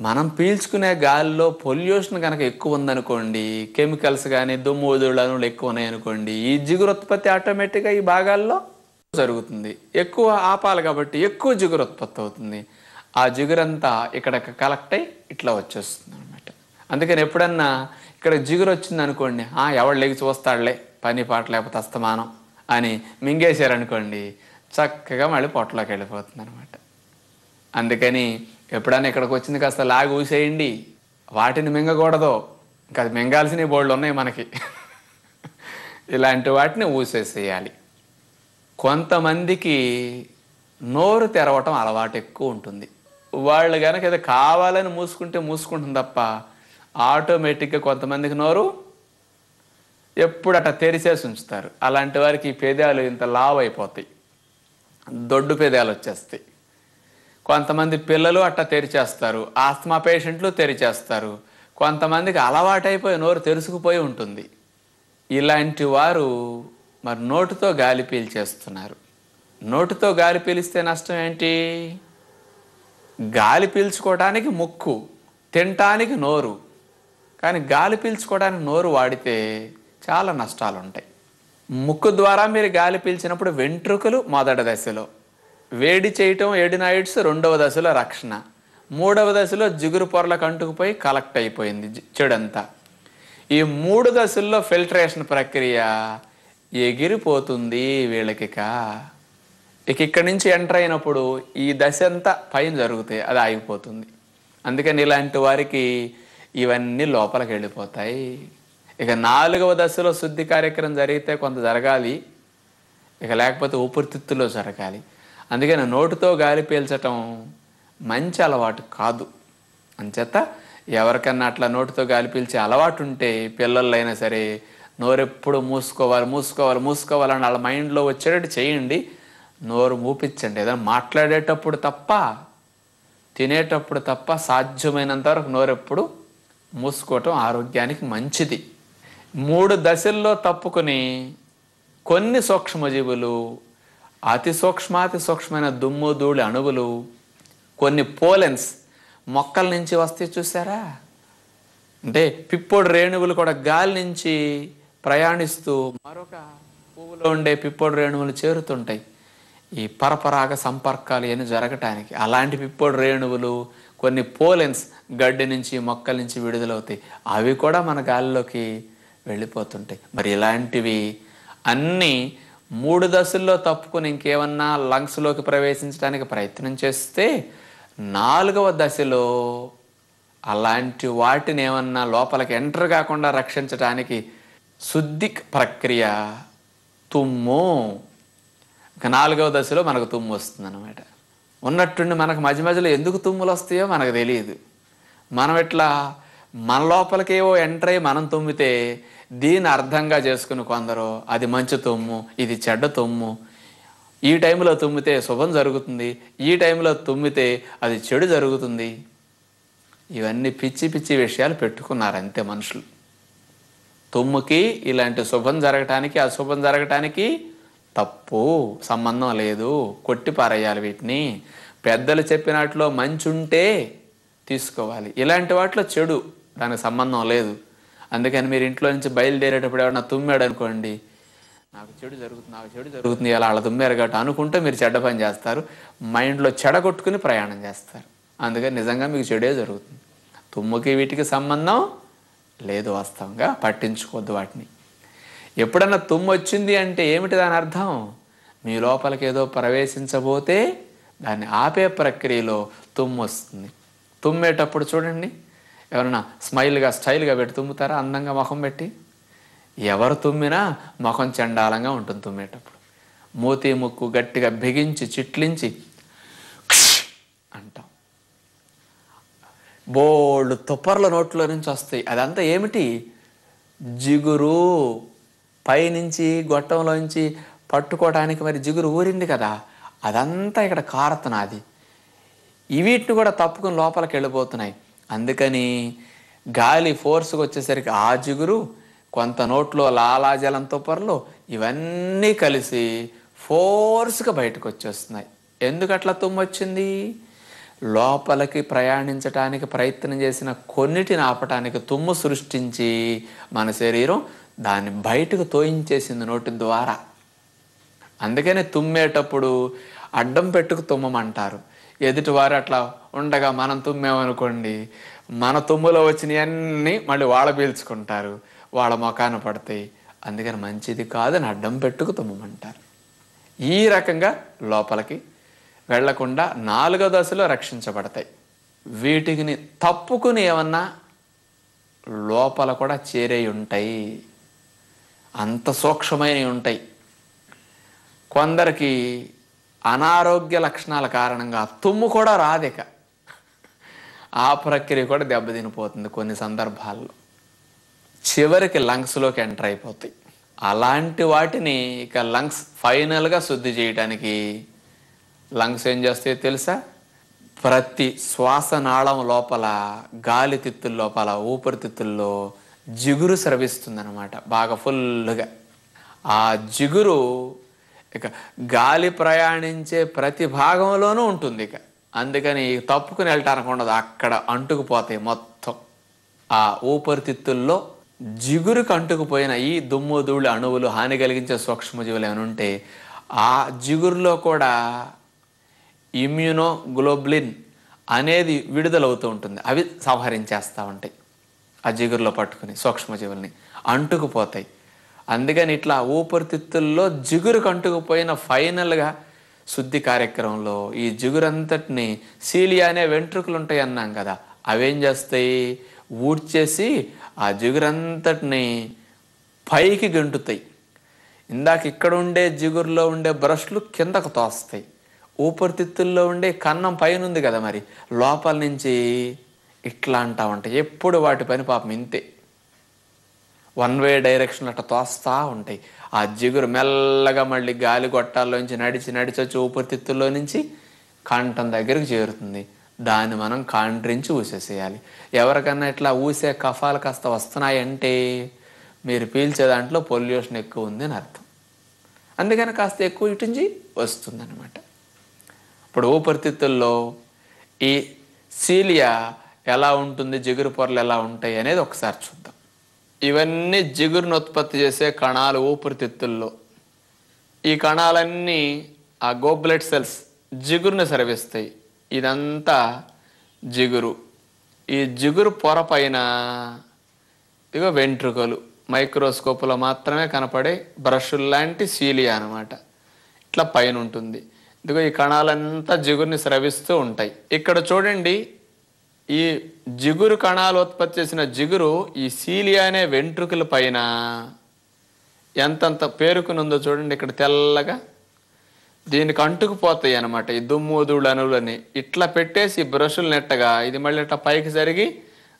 మనం పీల్చుకునే గాలిలో పొల్యూషన్ కనుక ఎక్కువ ఉందనుకోండి కెమికల్స్ కానీ దుమ్ము ఉదుళ్ళను ఎక్కువ ఉన్నాయనుకోండి ఈ జిగురు ఉత్పత్తి ఆటోమేటిక్గా ఈ భాగాల్లో జరుగుతుంది. ఎక్కువ ఆపాలి కాబట్టి ఎక్కువ జిగురు ఉత్పత్తి అవుతుంది. ఆ జిగురంతా ఇక్కడ కలెక్ట్ అయి ఇట్లా వచ్చేస్తుంది అనమాట అందుకని ఎప్పుడన్నా ఇక్కడ జిగురు వచ్చింది అనుకోండి "ఆ, ఎవడు లేచి చూస్తాడులే పని పాట లేకపోతే అస్తమానం అని మింగేశారనుకోండి చక్కగా మళ్ళీ పొట్టలోకి వెళ్ళిపోతుంది అనమాట అందుకని ఎప్పుడైనా ఇక్కడికి వచ్చింది కాస్త లాగి ఊసేయండి. వాటిని మింగకూడదు. ఇంకా అది మింగాల్సిన బోళ్ళు ఉన్నాయి మనకి. ఇలాంటి వాటిని ఊసేసేయాలి. కొంతమందికి నోరు తెరవటం అలవాటు ఎక్కువ ఉంటుంది. వాళ్ళు కనుక ఏదో కావాలని మూసుకుంటే మూసుకుంటుంది తప్ప ఆటోమేటిక్గా కొంతమందికి నోరు ఎప్పుడు అట్లా తెరిచేసి ఉంచుతారు. అలాంటి వారికి ఈ పెదాలు ఇంత లావు అయిపోతాయి. దొడ్డు పెదాలు వచ్చేస్తాయి. కొంతమంది పిల్లలు అట్ట తెరిచేస్తారు ఆస్తమా పేషెంట్లు తెరిచేస్తారు. కొంతమందికి అలవాటైపోయి నోరు తెరుచుకుపోయి ఉంటుంది. ఇలాంటి వారు మరి నోటితో గాలి పీల్చేస్తున్నారు. నోటితో గాలి పీలిస్తే నష్టం ఏంటి? గాలి పీల్చుకోవడానికి ముక్కు తినటానికి నోరు. కానీ గాలి పీల్చుకోవడానికి నోరు వాడితే చాలా నష్టాలు ఉంటాయి ముక్కు ద్వారా మీరు గాలి పీల్చినప్పుడు వెంట్రుకలు మొదటి దశలో. వేడి చేయటం ఎడినాయిడ్స్ రెండవ దశలో రక్షణ. మూడవ దశలో జిగురు పొరలకు అంటుకుపోయి కలెక్ట్ అయిపోయింది చెడంతా. ఈ మూడు దశల్లో ఫిల్టరేషన్ ప్రక్రియ ఎగిరిపోతుంది వీళ్ళకిక. ఇక ఇక్కడి నుంచి ఎంటర్ అయినప్పుడు ఈ దశ అంతా పైన జరుగుతాయి అది ఆగిపోతుంది. అందుకని ఇలాంటి వారికి ఇవన్నీ లోపలికి వెళ్ళిపోతాయి. ఇక నాలుగవ దశలో శుద్ధి కార్యక్రమం జరిగితే కొంత జరగాలి. ఇక లేకపోతే ఊపిరితిత్తులో జరగాలి. అందుకని నోటితో గాలి పీల్చటం మంచి అలవాటు కాదు. అంచేత ఎవరికన్నా అట్లా నోటితో గాలి పీల్చే అలవాటు ఉంటే పిల్లలైనా సరే నోరెప్పుడు మూసుకోవాలి మూసుకోవాలి మూసుకోవాలని వాళ్ళ మైండ్లో వచ్చేటట్టు చేయండి. నోరు మూపించండి. ఏదైనా మాట్లాడేటప్పుడు తప్ప తినేటప్పుడు తప్ప సాధ్యమైనంత వరకు నోరెప్పుడు మూసుకోవటం ఆరోగ్యానికి మంచిది. మూడు దశల్లో తప్పుకొని కొన్ని సూక్ష్మజీవులు అతి సూక్ష్మాతి సూక్ష్మమైన దుమ్ము ధూళి అణువులు కొన్ని పోలెన్స్ మొక్కల నుంచి వస్తే చూసారా అంటే పిప్పోడు రేణువులు కూడా గాలి నుంచి ప్రయాణిస్తూ మరొక పువ్వులో ఉండే పిప్పోడు రేణువులు చేరుతుంటాయి. ఈ పరపరాగ సంపర్కాలు ఏమి జరగటానికి అలాంటి పిప్పోడు రేణువులు కొన్ని పోలెన్స్ గడ్డి నుంచి మొక్కల నుంచి విడుదలవుతాయి. అవి కూడా మన గాలిలోకి వెళ్ళిపోతుంటాయి. మరి ఇలాంటివి అన్నీ మూడు దశల్లో తప్పుకొని ఇంకేమన్నా లంగ్స్లోకి ప్రవేశించడానికి ప్రయత్నం చేస్తే నాలుగవ దశలో అలాంటి వాటిని ఏమన్నా లోపలికి ఎంటర్ కాకుండా రక్షించడానికి శుద్ధి ప్రక్రియ తుమ్ము. నాలుగవ దశలో మనకు తుమ్ము వస్తుంది అనమాట ఉన్నట్టుండి మనకు మధ్య మధ్యలో ఎందుకు తుమ్ములు వస్తాయో మనకు తెలియదు. మనం ఇట్లా మన లోపలికేవో ఎంటర్ అయ్యి మనం తుమ్మితే దీన్ని అర్థంగా చేసుకుని కొందరు అది మంచి తుమ్ము ఇది చెడ్డ తుమ్ము. ఈ టైంలో తుమ్మితే శుభం జరుగుతుంది ఈ టైంలో తుమ్మితే అది చెడు జరుగుతుంది. ఇవన్నీ పిచ్చి పిచ్చి విషయాలు పెట్టుకున్నారు అంతే మనుషులు. తుమ్ముకి ఇలాంటి శుభం జరగటానికి అశుభం జరగటానికి తప్పు సంబంధం లేదు. కొట్టి పారేయాలి వీటిని. పెద్దలు చెప్పినట్లో మంచి ఉంటే తీసుకోవాలి. ఇలాంటి వాటిలో చెడు దానికి సంబంధం లేదు. అందుకని మీరు ఇంట్లో నుంచి బయలుదేరేటప్పుడు ఎవరన్నా తుమ్మాడు అనుకోండి నాకు చెడు జరుగుతుంది నాకు చెడు జరుగుతుంది ఇలా అలా తుమ్మారు కాబట్టి అనుకుంటే మీరు చెడ్డ పని చేస్తారు మైండ్లో చెడగొట్టుకుని ప్రయాణం చేస్తారు. అందుకని నిజంగా మీకు చెడే జరుగుతుంది. తుమ్ముకి వీటికి సంబంధం లేదు వాస్తవంగా పట్టించుకోవద్దు వాటిని. ఎప్పుడన్నా తుమ్ము వచ్చింది అంటే ఏమిటి దాని అర్థం? మీ లోపలికి ఏదో ప్రవేశించబోతే దాన్ని ఆపే ప్రక్రియలో తుమ్ము వస్తుంది. తుమ్మేటప్పుడు చూడండి ఎవరైనా స్మైల్గా స్టైల్గా పెట్టి తుమ్ముతారా? అందంగా ముఖం పెట్టి? ఎవరు తుమ్మినా ముఖం చండాలంగా ఉంటుంది తుమ్మేటప్పుడు. మూతి ముక్కు గట్టిగా బిగించి చిట్లించి అంటాం. బోల్డ్ తుప్పర్ల నోట్లో నుంచి వస్తాయి. అదంతా ఏమిటి? జిగురు పైనుంచి గొట్టంలోంచి పట్టుకోవడానికి మరి జిగురు ఊరింది కదా. అదంతా ఇక్కడ కారుతున్నది ఇవిటిని వీటిని కూడా తప్పుకుని లోపలికి వెళ్ళిపోతున్నాయి. అందుకని గాలి ఫోర్స్కి వచ్చేసరికి ఆ జిగురు కొంత నోట్లో లాలాజలం తుపర్లు ఇవన్నీ కలిసి ఫోర్స్గా బయటకు వచ్చేస్తున్నాయి. ఎందుకు అట్లా తుమ్ము వచ్చింది లోపలికి ప్రయాణించటానికి ప్రయత్నం చేసిన కొన్నిటిని ఆపటానికి తుమ్ము సృష్టించి మన శరీరం దాన్ని బయటకు తోయించేసింది నోటి ద్వారా. అందుకనే తుమ్మేటప్పుడు అడ్డం పెట్టుకు తుమ్మమంటారు. ఎదుటివారు అట్లా ఉండగా మనం తుమ్మేమనుకోండి మన తుమ్ములో వచ్చినవన్నీ మళ్ళీ వాళ్ళ పీల్చుకుంటారు వాళ్ళ మొఖాన పడతాయి. అందుకని మంచిది కాదని అడ్డం పెట్టుకు తుమ్మమంటారు. ఈ రకంగా లోపలికి వెళ్ళకుండా నాలుగో దశలో రక్షించబడతాయి. వీటిని తప్పుకుని ఏమన్నా లోపల కూడా చేరే ఉంటాయి. అంత సూక్ష్మమైనవి ఉంటాయి. కొందరికి అనారోగ్య లక్షణాల కారణంగా తుమ్ము కూడా రాదిక. ఆ ప్రక్రియ కూడా దెబ్బతినిపోతుంది కొన్ని సందర్భాల్లో. చివరికి లంగ్స్లోకి ఎంటర్ అయిపోతాయి. అలాంటి వాటిని ఇక లంగ్స్ ఫైనల్గా శుద్ధి చేయడానికి లంగ్స్ ఏం చేస్తాయో తెలుసా? ప్రతి శ్వాసనాళం లోపల గాలి తిత్తుల లోపల ఊపిరితిత్తుల్లో జిగురు స్రవిస్తుందన్నమాట. బాగా ఫుల్గా. ఆ జిగురు ఇక గాలి ప్రయాణించే ప్రతి భాగంలోనూ ఉంటుంది ఇక. అందుకని తప్పుకుని వెళ్ళటానికి ఉండదు. అక్కడ అంటుకుపోతాయి మొత్తం. ఆ ఊపిరితిత్తుల్లో జిగురుకు అంటుకుపోయిన ఈ దుమ్ము ధూళి అణువులు హాని కలిగించే సూక్ష్మజీవులు ఏమైనా ఉంటే ఆ జిగురులో కూడా ఇమ్యూనో గ్లోబ్లిన్ అనేది విడుదలవుతూ ఉంటుంది. అవి సంహరించేస్తూ ఉంటాయి. ఆ జిగురులో పట్టుకుని సూక్ష్మజీవుల్ని అంటుకుపోతాయి. అందుకని ఇట్లా ఊపిరితిత్తుల్లో జిగురు కంటుకుపోయిన ఫైనల్గా శుద్ధి కార్యక్రమంలో ఈ జిగురంతటిని సీలియా అనే వెంట్రుకలు ఉంటాయి అన్నాం కదా అవేం చేస్తాయి? ఊడ్చేసి ఆ జిగురంతటిని పైకి గంటుతాయి. ఇందాక ఇక్కడ ఉండే జిగురులో ఉండే బ్రష్లు కిందకు తోస్తాయి. ఊపిరితిత్తుల్లో ఉండే కన్నం పైన ఉంది కదా మరి లోపల నుంచి ఇట్లా అంటా ఉంటాయి ఎప్పుడు వాటి పని పాపం ఇంతే. వన్ వే డైరెక్షన్ అట్లా తోస్తూ ఉంటాయి. ఆ జిగురు మెల్లగా మళ్ళీ గాలి గొట్టాల్లోంచి నడిచి నడిచి వచ్చి ఊపిరితిత్తుల్లో నుంచి కంఠం దగ్గరికి చేరుతుంది. దాన్ని మనం కాండ్రించి ఊసేసేయాలి. ఎవరికన్నా ఇట్లా ఊసే కఫాలు కాస్త వస్తున్నాయంటే మీరు పీల్చే దాంట్లో పొల్యూషన్ ఎక్కువ ఉంది అని అర్థం. అందుకని కాస్త ఎక్కువ ఇటు నుంచి వస్తుందన్నమాట. ఇప్పుడు ఊపిరితిత్తుల్లో ఈ సీలియా ఎలా ఉంటుంది జిగురు పొరలు ఎలా ఉంటాయి అనేది ఒకసారి చూద్దాం. ఇవన్నీ జిగురును ఉత్పత్తి చేసే కణాలు ఊపిరితిత్తుల్లో. ఈ కణాలన్నీ ఆ గోబ్లెట్ సెల్స్ జిగురుని స్రవిస్తాయి. ఇదంతా జిగురు. ఈ జిగురు పొర పైన ఇగో వెంట్రుకలు మైక్రోస్కోప్లో మాత్రమే కనపడే బ్రషుల్ లాంటి సీలియా అనమాట ఇట్లా పైన ఉంటుంది ఇదిగో ఈ కణాలంతా జిగురుని స్రవిస్తూ ఉంటాయి. ఇక్కడ చూడండి ఈ జిగురు కణాలు ఉత్పత్తి చేసిన జిగురు ఈ సీలియా అనే వెంట్రుకల పైన ఎంతంత పేరుకునుందో చూడండి ఇక్కడ తెల్లగా. దీనికి అంటుకుపోతాయి అనమాట ఈ దుమ్ము ధూళి అణువులని ఇట్లా పెట్టేసి బ్రషులు నెట్టగా ఇది మళ్ళీ ఇట్లా పైకి జరిగి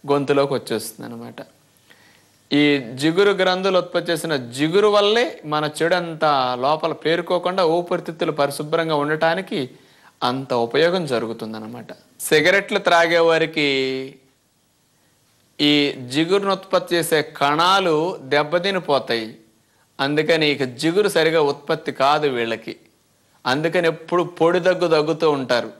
గొంతులోకి వచ్చేస్తుంది అనమాట ఈ జిగురు గ్రంథులు ఉత్పత్తి చేసిన జిగురు వల్లే మన చెడంతా లోపల పేరుకోకుండా ఊపిరితిత్తులు పరిశుభ్రంగా ఉండటానికి అంత ఉపయోగం జరుగుతుందన్నమాట. సిగరెట్లు త్రాగే వారికి ఈ జిగురును ఉత్పత్తి చేసే కణాలు దెబ్బతినిపోతాయి. అందుకని ఇక జిగురు సరిగా ఉత్పత్తి కాదు వీళ్ళకి. అందుకని ఎప్పుడు పొడి దగ్గు దగ్గుతూ ఉంటారు.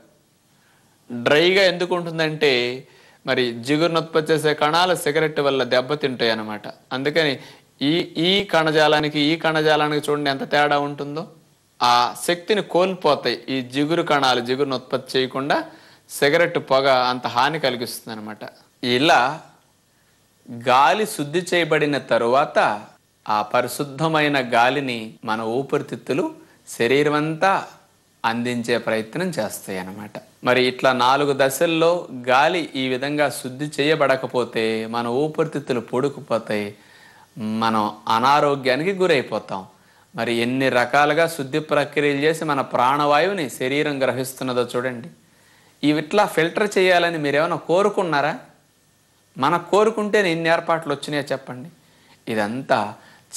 డ్రైగా ఎందుకు ఉంటుందంటే మరి జిగురును ఉత్పత్తి చేసే కణాలు సిగరెట్ వల్ల దెబ్బతింటాయి అన్నమాట. అందుకని ఈ ఈ కణజాలానికి ఈ కణజాలానికి చూడండి ఎంత తేడా ఉంటుందో. ఆ శక్తిని కోల్పోతాయి. ఈ జిగురు కణాలు జిగురును ఉత్పత్తి చేయకుండా సిగరెట్ పొగ అంత హాని కలిగిస్తుంది అనమాట ఇలా గాలి శుద్ధి చేయబడిన తరువాత ఆ పరిశుద్ధమైన గాలిని మన ఊపిరితిత్తులు శరీరం అంతా అందించే ప్రయత్నం చేస్తాయి అన్నమాట మరి ఇట్లా నాలుగు దశల్లో గాలి ఈ విధంగా శుద్ధి చేయబడకపోతే మన ఊపిరితిత్తులు పొడుకుపోతాయి. మనం అనారోగ్యానికి గురైపోతాం. మరి ఎన్ని రకాలుగా శుద్ధి ప్రక్రియలు చేసి మన ప్రాణవాయువుని శరీరం గ్రహిస్తున్నదో చూడండి. ఇవిట్లా ఫిల్టర్ చేయాలని మీరేమైనా కోరుకున్నారా? మన కోరుకుంటే ఎన్ని ఏర్పాట్లు వచ్చినాయో చెప్పండి. ఇదంతా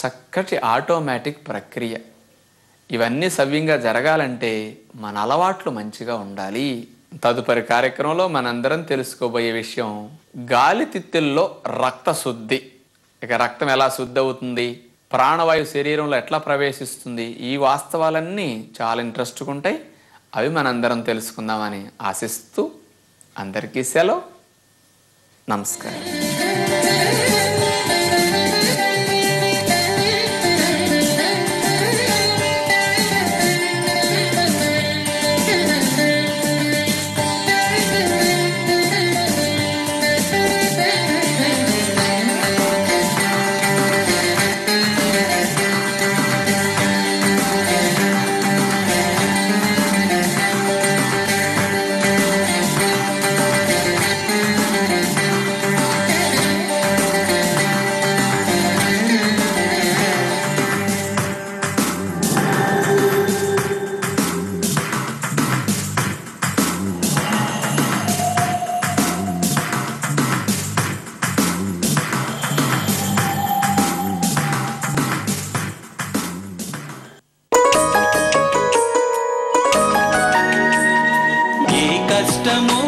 చక్కటి ఆటోమేటిక్ ప్రక్రియ. ఇవన్నీ సవ్యంగా జరగాలంటే మన అలవాట్లు మంచిగా ఉండాలి. తదుపరి కార్యక్రమంలో మనందరం తెలుసుకోబోయే విషయం గాలి తిత్తుల్లో రక్త శుద్ధి ఇక రక్తం ఎలా శుద్ధి అవుతుంది? ప్రాణవాయు శరీరంలో ఎట్లా ప్రవేశిస్తుంది? ఈ వాస్తవాలన్నీ చాలా ఇంట్రెస్ట్గా ఉంటాయి. అవి మనందరం తెలుసుకుందామని ఆశిస్తూ అందరికీ సెలవు. నమస్కారం. ಕಷ್ಟಮೋ